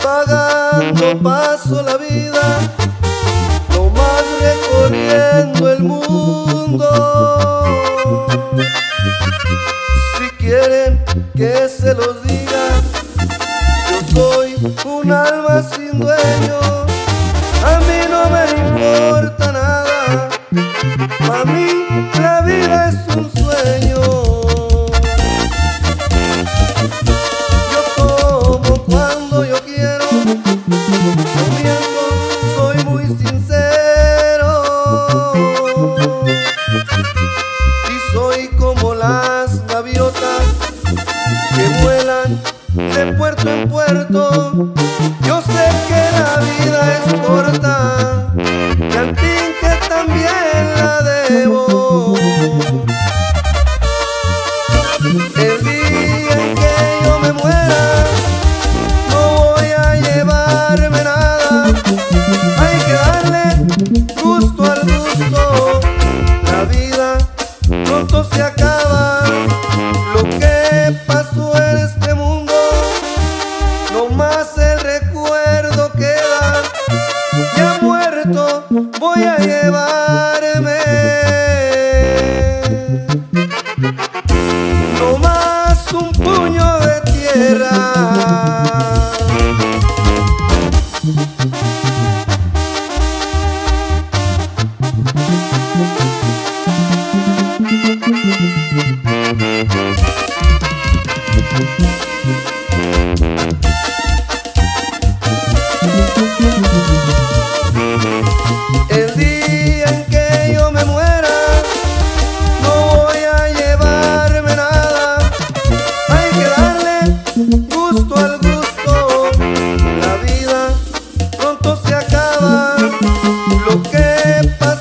Pagando paso la vida, nomás recorriendo el mundo. Si quieren que se los diga, yo soy un alma sin dueño, a mí no me importa nada a mí la vida es un sueño. Yo tomo cuando yo quiero, no miento, soy muy sincero. Y soy como las gaviotas que vuelan de puerto en puerto. Yo sé que la vida es corta El sepas